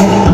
Oh.